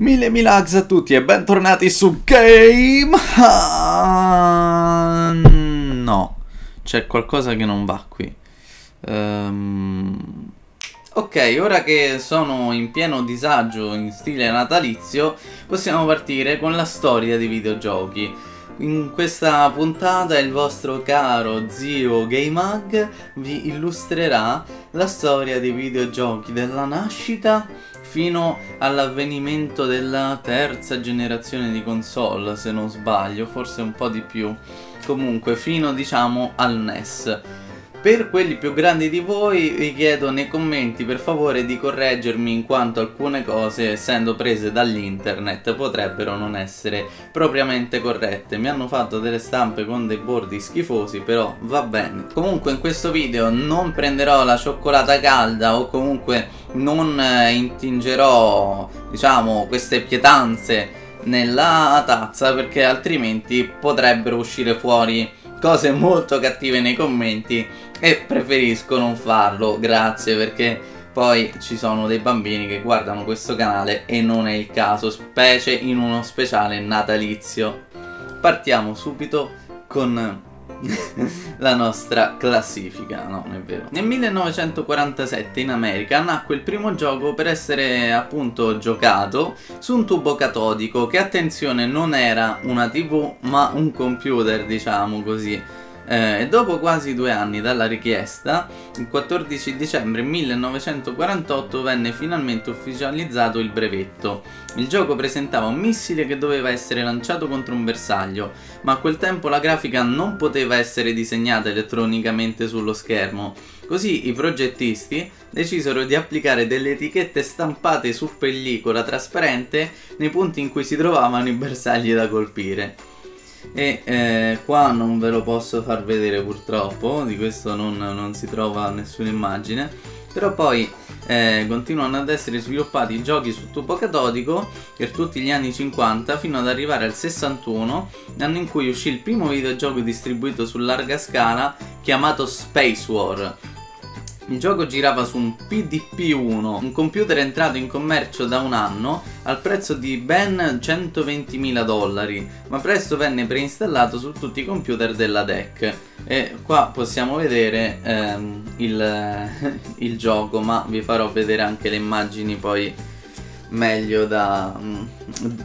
Mille milags a tutti e bentornati su Game ah, No, c'è qualcosa che non va qui. Um... Ok, ora che sono in pieno disagio in stile natalizio Possiamo partire con la storia dei videogiochi. In questa puntata il vostro caro zio GameHug vi illustrerà la storia dei videogiochi della nascita fino all'avvenimento della terza generazione di console, se non sbaglio, forse un po' di più. Comunque, fino diciamo al NES. Per quelli più grandi di voi vi chiedo nei commenti per favore di correggermi in quanto alcune cose essendo prese dall'internet potrebbero non essere propriamente corrette. Mi hanno fatto delle stampe con dei bordi schifosi però va bene. Comunque in questo video non prenderò la cioccolata calda o comunque non eh, intingerò diciamo queste pietanze nella tazza perché altrimenti potrebbero uscire fuori cose molto cattive nei commenti e preferisco non farlo, grazie perché poi ci sono dei bambini che guardano questo canale e non è il caso, specie in uno speciale natalizio. Partiamo subito con la nostra classifica, no, non è vero. Nel 1947 in America nacque il primo gioco per essere appunto giocato su un tubo catodico che attenzione non era una tv ma un computer diciamo così eh, dopo quasi due anni dalla richiesta, il 14 dicembre 1948 venne finalmente ufficializzato il brevetto. Il gioco presentava un missile che doveva essere lanciato contro un bersaglio, ma a quel tempo la grafica non poteva essere disegnata elettronicamente sullo schermo. Così i progettisti decisero di applicare delle etichette stampate su pellicola trasparente nei punti in cui si trovavano i bersagli da colpire e eh, qua non ve lo posso far vedere purtroppo di questo non, non si trova nessuna immagine. Però poi eh, continuano ad essere sviluppati giochi su tubo catodico per tutti gli anni 50 fino ad arrivare al 61 anno in cui uscì il primo videogioco distribuito su larga scala chiamato Space War il gioco girava su un PDP-1, un computer entrato in commercio da un anno al prezzo di ben 120.000 dollari, ma presto venne preinstallato su tutti i computer della DEC. E qua possiamo vedere ehm, il, il, gioco, ma vi farò vedere anche le immagini poi meglio da, mm,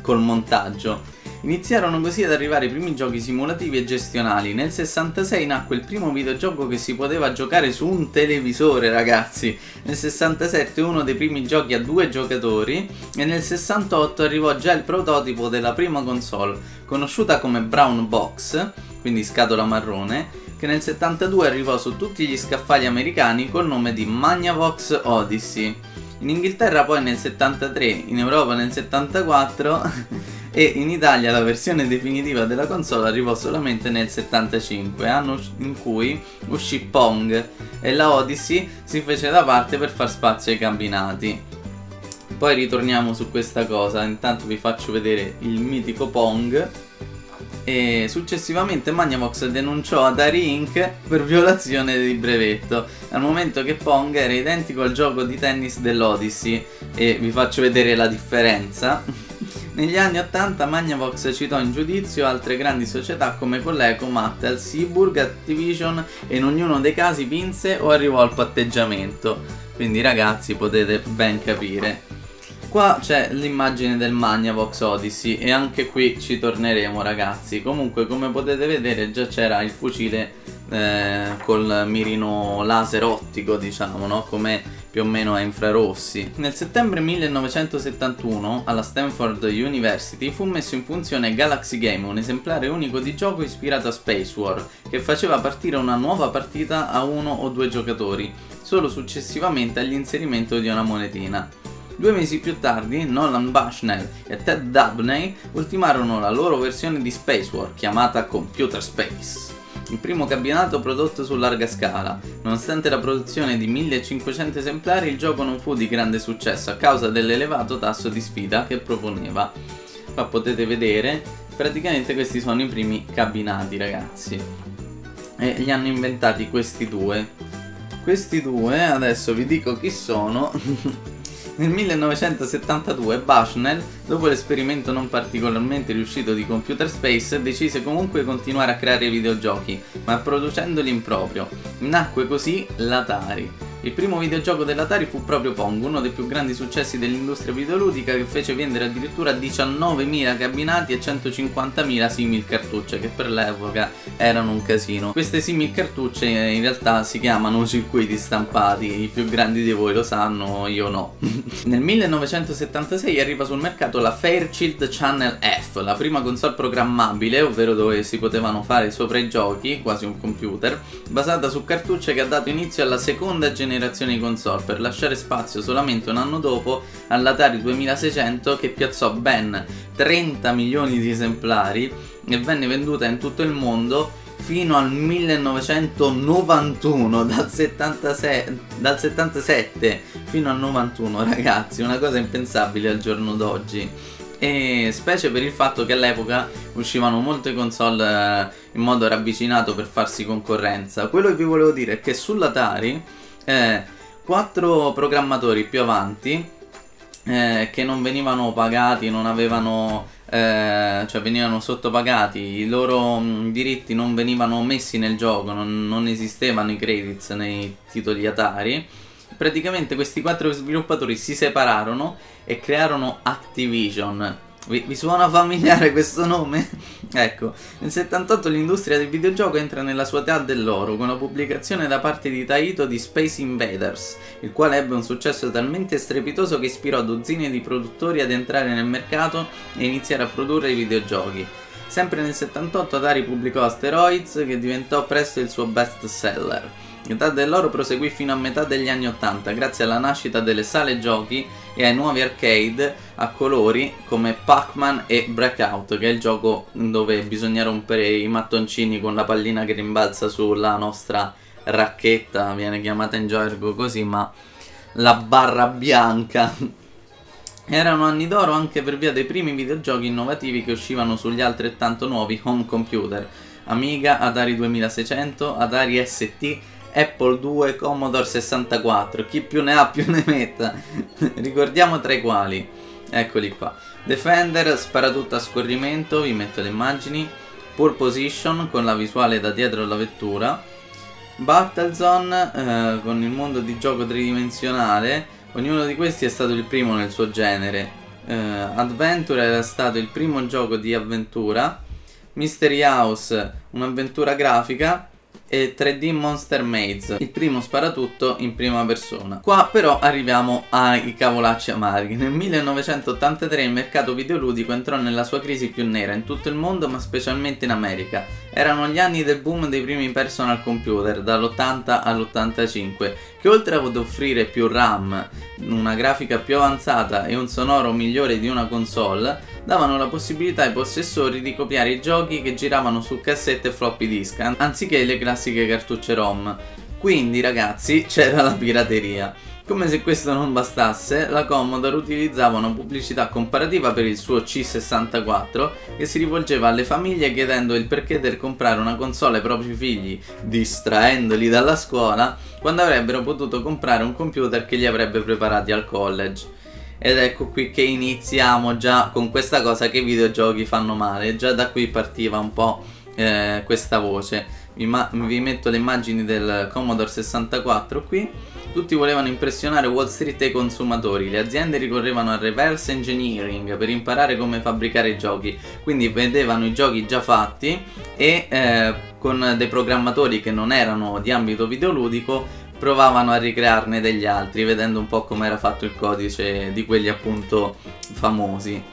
col montaggio. Iniziarono così ad arrivare i primi giochi simulativi e gestionali. Nel 66 nacque il primo videogioco che si poteva giocare su un televisore, ragazzi. Nel 67 uno dei primi giochi a due giocatori e nel 68 arrivò già il prototipo della prima console, conosciuta come Brown Box, quindi scatola marrone, che nel 72 arrivò su tutti gli scaffali americani col nome di Magnavox Odyssey. In Inghilterra poi nel 73, in Europa nel 74 e in Italia la versione definitiva della console arrivò solamente nel 75, anno in cui uscì Pong e la Odyssey si fece da parte per far spazio ai cabinati. Poi ritorniamo su questa cosa, intanto vi faccio vedere il mitico Pong e successivamente Magnavox denunciò Atari Inc. per violazione di brevetto al momento che Pong era identico al gioco di tennis dell'Odyssey e vi faccio vedere la differenza negli anni 80 Magnavox citò in giudizio altre grandi società come Coleco, Mattel, Seaburg, Activision e in ognuno dei casi vinse o arrivò al patteggiamento. Quindi ragazzi potete ben capire. Qua c'è l'immagine del Magnavox Odyssey e anche qui ci torneremo ragazzi. Comunque come potete vedere già c'era il fucile eh, col mirino laser ottico diciamo no? Come più o meno a infrarossi. Nel settembre 1971 alla Stanford University fu messo in funzione Galaxy Game, un esemplare unico di gioco ispirato a Space War, che faceva partire una nuova partita a uno o due giocatori, solo successivamente all'inserimento di una monetina. Due mesi più tardi, Nolan Bushnell e Ted Dabney ultimarono la loro versione di Space War, chiamata Computer Space il primo cabinato prodotto su larga scala. Nonostante la produzione di 1500 esemplari, il gioco non fu di grande successo a causa dell'elevato tasso di sfida che proponeva. Qua potete vedere, praticamente questi sono i primi cabinati ragazzi. E li hanno inventati questi due. Questi due, adesso vi dico chi sono. Nel 1972 Bushnell, dopo l'esperimento non particolarmente riuscito di Computer Space, decise comunque di continuare a creare videogiochi, ma producendoli in proprio. Nacque così l'Atari. Il primo videogioco dell'Atari fu proprio Pong, uno dei più grandi successi dell'industria videoludica che fece vendere addirittura 19.000 cabinati e 150.000 simil cartucce, che per l'epoca erano un casino. Queste simil cartucce in realtà si chiamano circuiti stampati, i più grandi di voi lo sanno, io no. Nel 1976 arriva sul mercato la Fairchild Channel F, la prima console programmabile, ovvero dove si potevano fare sopra i giochi, quasi un computer, basata su cartucce che ha dato inizio alla seconda generazione generazione console per lasciare spazio solamente un anno dopo all'Atari 2600 che piazzò ben 30 milioni di esemplari e venne venduta in tutto il mondo fino al 1991 dal, 76, dal 77 fino al 91 ragazzi una cosa impensabile al giorno d'oggi. E specie per il fatto che all'epoca uscivano molte console eh, in modo ravvicinato per farsi concorrenza. Quello che vi volevo dire è che sull'Atari eh, quattro programmatori più avanti eh, che non venivano pagati, non avevano, eh, cioè venivano sottopagati, i loro mh, mm, diritti non venivano messi nel gioco, non, non esistevano i credits nei titoli Atari. Praticamente questi quattro sviluppatori si separarono e crearono Activision vi, vi, suona familiare questo nome? ecco, nel 78 l'industria del videogioco entra nella sua età dell'oro con la pubblicazione da parte di Taito di Space Invaders, il quale ebbe un successo talmente strepitoso che ispirò dozzine di produttori ad entrare nel mercato e iniziare a produrre i videogiochi. Sempre nel 78 Atari pubblicò Asteroids che diventò presto il suo best seller. L'età dell'oro proseguì fino a metà degli anni 80 grazie alla nascita delle sale giochi e ai nuovi arcade a colori come Pac-Man e Breakout che è il gioco dove bisogna rompere i mattoncini con la pallina che rimbalza sulla nostra racchetta, viene chiamata in gergo così ma la barra bianca. Erano anni d'oro anche per via dei primi videogiochi innovativi che uscivano sugli altrettanto nuovi home computer. Amiga, Atari 2600, Atari ST Apple 2, Commodore 64, chi più ne ha più ne metta. Ricordiamo tra i quali. Eccoli qua. Defender, spara tutto a scorrimento, vi metto le immagini. Pole Position con la visuale da dietro alla vettura. Battlezone eh, con il mondo di gioco tridimensionale. Ognuno di questi è stato il primo nel suo genere. Eh, Adventure era stato il primo gioco di avventura. Mystery House, un'avventura grafica e 3D Monster Maze, il primo sparatutto in prima persona. Qua però arriviamo ai cavolacci amari. Nel 1983 il mercato videoludico entrò nella sua crisi più nera in tutto il mondo ma specialmente in America. Erano gli anni del boom dei primi personal computer, dall'80 all'85, che oltre ad offrire più RAM, una grafica più avanzata e un sonoro migliore di una console, davano la possibilità ai possessori di copiare i giochi che giravano su cassette e floppy disk, anziché le classiche cartucce ROM. Quindi ragazzi c'era la pirateria. Come se questo non bastasse, la Commodore utilizzava una pubblicità comparativa per il suo C64 che si rivolgeva alle famiglie chiedendo il perché del comprare una console ai propri figli, distraendoli dalla scuola, quando avrebbero potuto comprare un computer che li avrebbe preparati al college. Ed ecco qui che iniziamo già con questa cosa che i videogiochi fanno male. Già da qui partiva un po' eh, questa voce. Vi, vi metto le immagini del Commodore 64 qui. Tutti volevano impressionare Wall Street e i consumatori, le aziende ricorrevano al reverse engineering per imparare come fabbricare i giochi, quindi vedevano i giochi già fatti e eh, con dei programmatori che non erano di ambito videoludico provavano a ricrearne degli altri vedendo un po' come era fatto il codice di quelli appunto famosi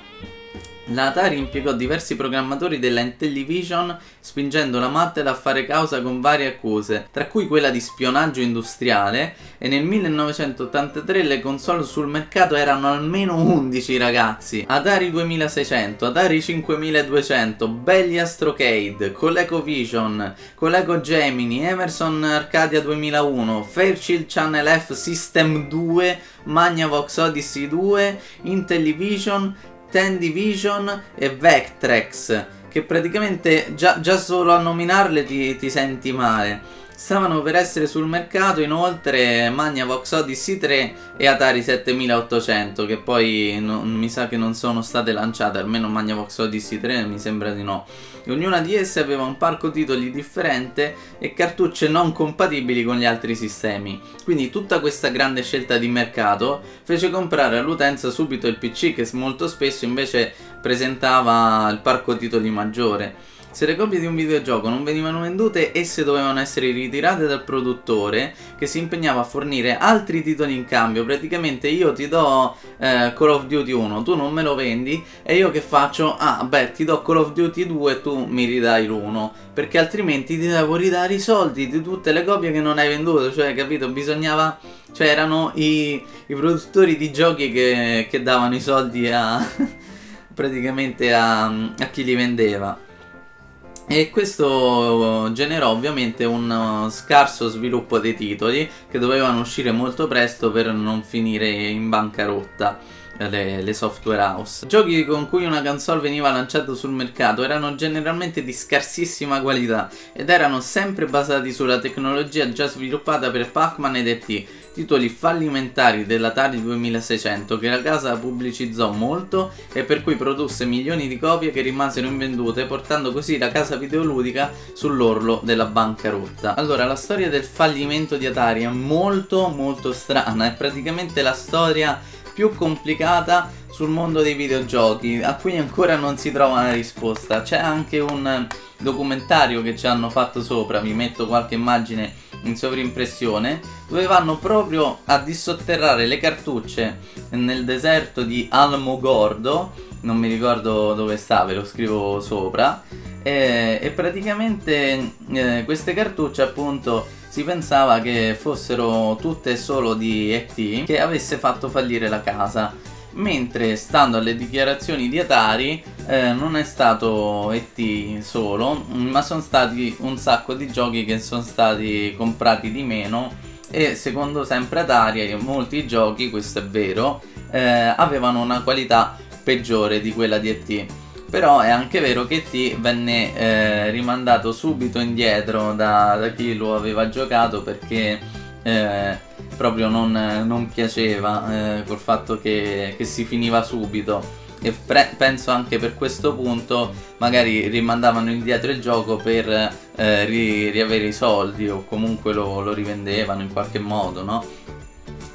la Atari impiegò diversi programmatori della Intellivision spingendo la Mattel a fare causa con varie accuse, tra cui quella di spionaggio industriale e nel 1983 le console sul mercato erano almeno 11 ragazzi. Atari 2600, Atari 5200, Belly Astrocade, ColecoVision, Coleco Gemini, Emerson Arcadia 2001, Fairchild Channel F System 2, Magnavox Odyssey 2, Intellivision Ten Division e Vectrex che praticamente già, già solo a nominarle ti, ti senti male Stavano per essere sul mercato inoltre Magnavox Odyssey 3 e Atari 7800 che poi non, mi sa che non sono state lanciate, almeno Magnavox Odyssey 3 mi sembra di no. E ognuna di esse aveva un parco titoli differente e cartucce non compatibili con gli altri sistemi. Quindi tutta questa grande scelta di mercato fece comprare all'utenza subito il PC che molto spesso invece presentava il parco titoli maggiore. Se le copie di un videogioco non venivano vendute, esse dovevano essere ritirate dal produttore che si impegnava a fornire altri titoli in cambio. Praticamente io ti do eh, Call of Duty 1, tu non me lo vendi e io che faccio? Ah, beh, ti do Call of Duty 2 e tu mi ridai l'1, perché altrimenti ti devo ridare i soldi di tutte le copie che non hai venduto, cioè, capito? Bisognava cioè erano i, i produttori di giochi che, che davano i soldi a praticamente a, a chi li vendeva. E questo generò ovviamente un uh, scarso sviluppo dei titoli che dovevano uscire molto presto per non finire in bancarotta le, le, software house. Giochi con cui una console veniva lanciata sul mercato erano generalmente di scarsissima qualità ed erano sempre basati sulla tecnologia già sviluppata per Pac-Man ed E.T., titoli fallimentari dell'Atari 2600 che la casa pubblicizzò molto e per cui produsse milioni di copie che rimasero invendute portando così la casa videoludica sull'orlo della bancarotta. Allora la storia del fallimento di Atari è molto molto strana, è praticamente la storia più complicata sul mondo dei videogiochi a cui ancora non si trova una risposta. C'è anche un documentario che ci hanno fatto sopra, vi metto qualche immagine in sovrimpressione, dove vanno proprio a dissotterrare le cartucce nel deserto di Almogordo, non mi ricordo dove sta, ve lo scrivo sopra, e, e praticamente eh, queste cartucce appunto si pensava che fossero tutte solo di ET che avesse fatto fallire la casa mentre stando alle dichiarazioni di Atari eh, non è stato ET solo ma sono stati un sacco di giochi che sono stati comprati di meno e secondo sempre Atari molti giochi, questo è vero, eh, avevano una qualità peggiore di quella di ET però è anche vero che T venne eh, rimandato subito indietro da, da, chi lo aveva giocato perché eh, proprio non, non piaceva eh, col fatto che, che, si finiva subito e penso anche per questo punto magari rimandavano indietro il gioco per eh, ri riavere i soldi o comunque lo, lo rivendevano in qualche modo no?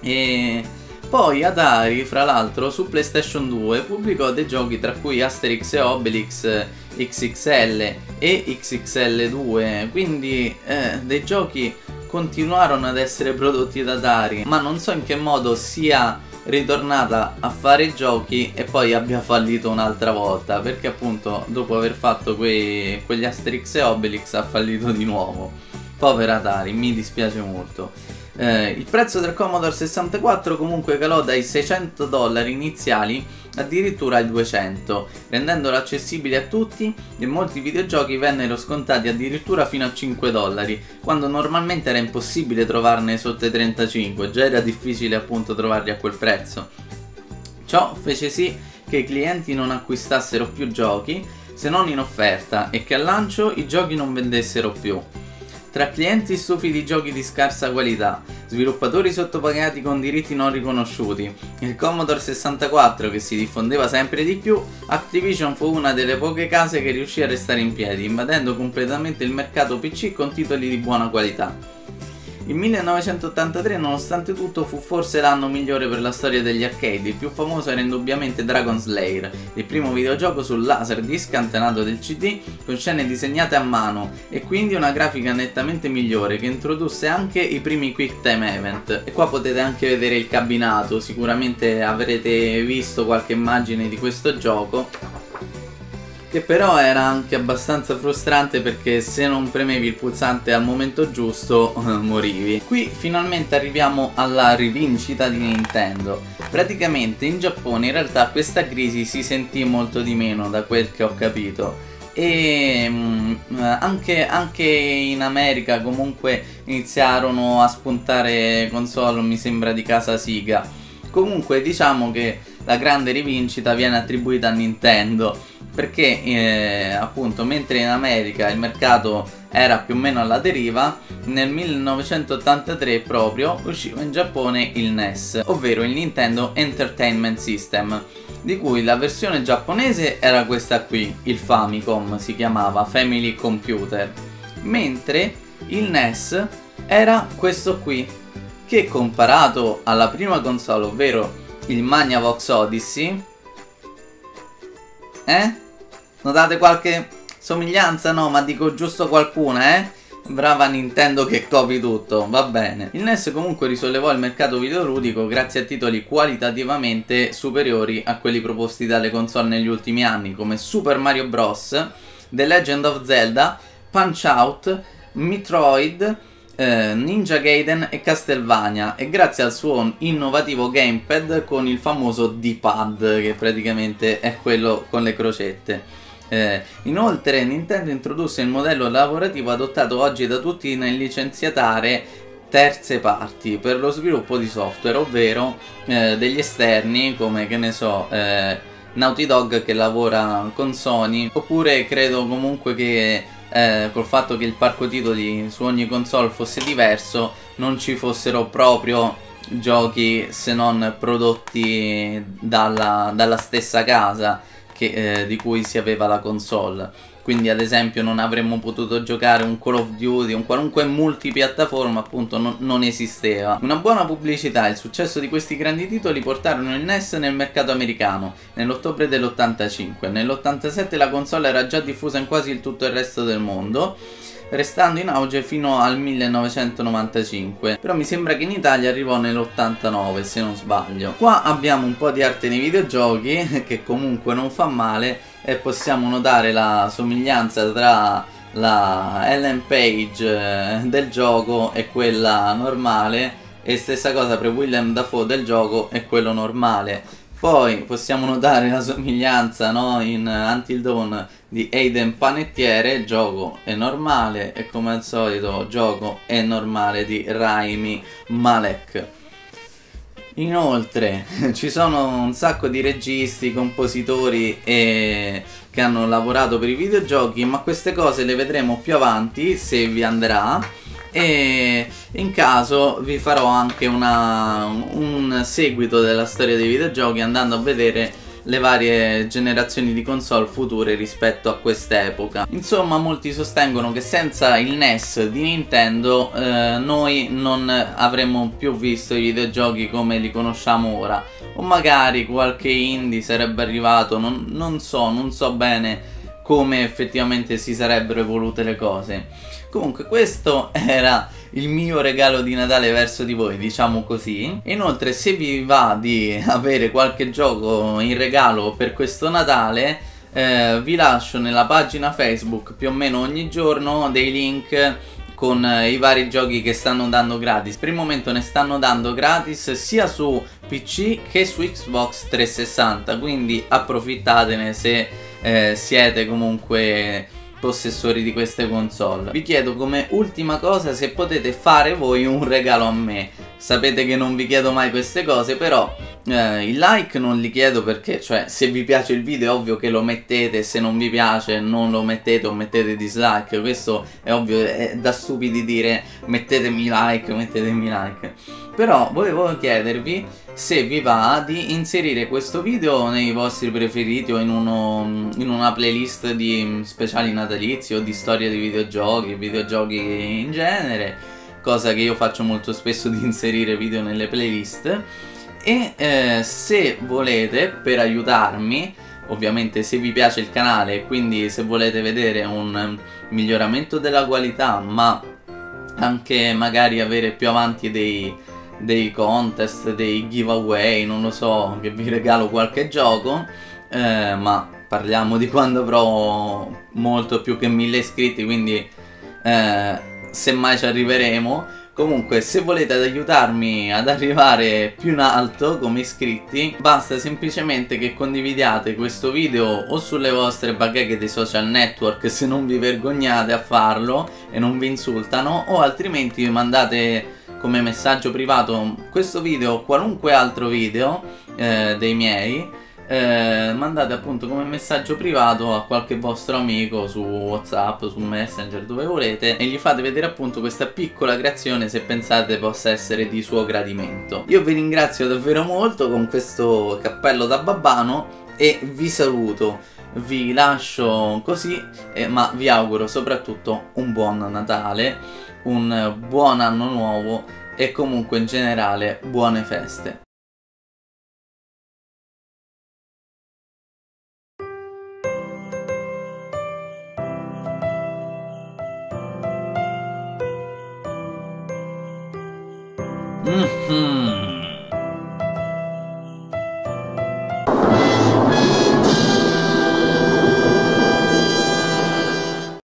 e poi Atari, fra l'altro, su PlayStation 2 pubblicò dei giochi tra cui Asterix e Obelix XXL e XXL2, quindi eh, dei giochi continuarono ad essere prodotti da Atari, ma non so in che modo sia ritornata a fare giochi e poi abbia fallito un'altra volta, perché appunto dopo aver fatto quei, quegli Asterix e Obelix ha fallito di nuovo. Povera Atari, mi dispiace molto. Eh, il prezzo del Commodore 64 comunque calò dai 600 dollari iniziali addirittura ai 200, rendendolo accessibile a tutti e molti videogiochi vennero scontati addirittura fino a 5 dollari, quando normalmente era impossibile trovarne sotto i 35, già era difficile appunto trovarli a quel prezzo. Ciò fece sì che i clienti non acquistassero più giochi se non in offerta e che al lancio i giochi non vendessero più. Tra clienti stufi di giochi di scarsa qualità, sviluppatori sottopagati con diritti non riconosciuti, il Commodore 64 che si diffondeva sempre di più, Activision fu una delle poche case che riuscì a restare in piedi, invadendo completamente il mercato PC con titoli di buona qualità. Il 1983 nonostante tutto fu forse l'anno migliore per la storia degli arcade, il più famoso era indubbiamente Dragon Slayer, il primo videogioco sul laserdisc antenato del CD con scene disegnate a mano e quindi una grafica nettamente migliore che introdusse anche i primi quick time event. E qua potete anche vedere il cabinato, sicuramente avrete visto qualche immagine di questo gioco che però era anche abbastanza frustrante perché se non premevi il pulsante al momento giusto morivi. Qui finalmente arriviamo alla rivincita di Nintendo. Praticamente in Giappone in realtà questa crisi si sentì molto di meno da quel che ho capito e mm, anche, anche, in America comunque iniziarono a spuntare console mi sembra di casa Siga comunque diciamo che la grande rivincita viene attribuita a Nintendo perché eh, appunto mentre in America il mercato era più o meno alla deriva, nel 1983 proprio usciva in Giappone il NES, ovvero il Nintendo Entertainment System, di cui la versione giapponese era questa qui, il Famicom si chiamava Family Computer, mentre il NES era questo qui, che comparato alla prima console, ovvero il Magnavox Odyssey, eh? Notate qualche somiglianza? No, ma dico giusto qualcuna, eh? Brava Nintendo che copi tutto, va bene. Il NES comunque risollevò il mercato videoludico grazie a titoli qualitativamente superiori a quelli proposti dalle console negli ultimi anni, come Super Mario Bros., The Legend of Zelda, Punch Out, Metroid, eh, Ninja Gaiden e Castlevania e grazie al suo innovativo gamepad con il famoso D-pad che praticamente è quello con le crocette. Eh, inoltre Nintendo introdusse il modello lavorativo adottato oggi da tutti nel licenziatare terze parti per lo sviluppo di software, ovvero eh, degli esterni come che ne so eh, Naughty Dog che lavora con Sony, oppure credo comunque che eh, col fatto che il parco titoli su ogni console fosse diverso non ci fossero proprio giochi se non prodotti dalla, dalla stessa casa che, eh, di cui si aveva la console. Quindi ad esempio non avremmo potuto giocare un Call of Duty, un qualunque multipiattaforma appunto non, non esisteva. Una buona pubblicità e il successo di questi grandi titoli portarono il NES nel mercato americano nell'ottobre dell'85. Nell'87 la console era già diffusa in quasi tutto il resto del mondo restando in auge fino al 1995 però mi sembra che in Italia arrivò nell'89 se non sbaglio qua abbiamo un po' di arte nei videogiochi che comunque non fa male e possiamo notare la somiglianza tra la Ellen Page eh, del gioco e quella normale e stessa cosa per William Dafoe del gioco e quello normale poi possiamo notare la somiglianza no, in Until Dawn di Aiden Panettiere, gioco è normale e come al solito gioco è normale di Raimi Malek. Inoltre ci sono un sacco di registi, compositori e... che hanno lavorato per i videogiochi, ma queste cose le vedremo più avanti se vi andrà. E in caso vi farò anche una, un seguito della storia dei videogiochi andando a vedere le varie generazioni di console future rispetto a quest'epoca. Insomma, molti sostengono che senza il NES di Nintendo eh, noi non avremmo più visto i videogiochi come li conosciamo ora. O magari qualche indie sarebbe arrivato, non, non so, non so bene come effettivamente si sarebbero evolute le cose. Comunque questo era il mio regalo di Natale verso di voi, diciamo così. Inoltre se vi va di avere qualche gioco in regalo per questo Natale, eh, vi lascio nella pagina Facebook più o meno ogni giorno dei link con eh, i vari giochi che stanno dando gratis. Per il momento ne stanno dando gratis sia su PC che su Xbox 360, quindi approfittatene se eh, siete comunque possessori di queste console. Vi chiedo come ultima cosa se potete fare voi un regalo a me. Sapete che non vi chiedo mai queste cose, però eh, il like non li chiedo perché, cioè, se vi piace il video è ovvio che lo mettete, se non vi piace non lo mettete o mettete dislike. Questo è ovvio, è da stupidi dire mettetemi like, mettetemi like. Però volevo chiedervi se vi va di inserire questo video nei vostri preferiti o in, uno, in una playlist di speciali natalizi o di storia di videogiochi, videogiochi in genere, cosa che io faccio molto spesso di inserire video nelle playlist. E eh, se volete, per aiutarmi, ovviamente se vi piace il canale quindi se volete vedere un miglioramento della qualità, ma anche magari avere più avanti dei dei contest, dei giveaway, non lo so, che vi regalo qualche gioco, eh, ma parliamo di quando avrò molto più che mille iscritti, quindi eh, semmai ci arriveremo. Comunque se volete aiutarmi ad arrivare più in alto come iscritti Basta semplicemente che condividiate questo video o sulle vostre bacheche dei social network Se non vi vergognate a farlo e non vi insultano O altrimenti mandate come messaggio privato questo video o qualunque altro video eh, dei miei eh, mandate appunto come messaggio privato a qualche vostro amico su Whatsapp, su Messenger, dove volete e gli fate vedere appunto questa piccola creazione se pensate possa essere di suo gradimento. Io vi ringrazio davvero molto con questo cappello da babbano e vi saluto. Vi lascio così, eh, ma vi auguro soprattutto un buon Natale, un buon anno nuovo e comunque in generale buone feste. Mm-hmm.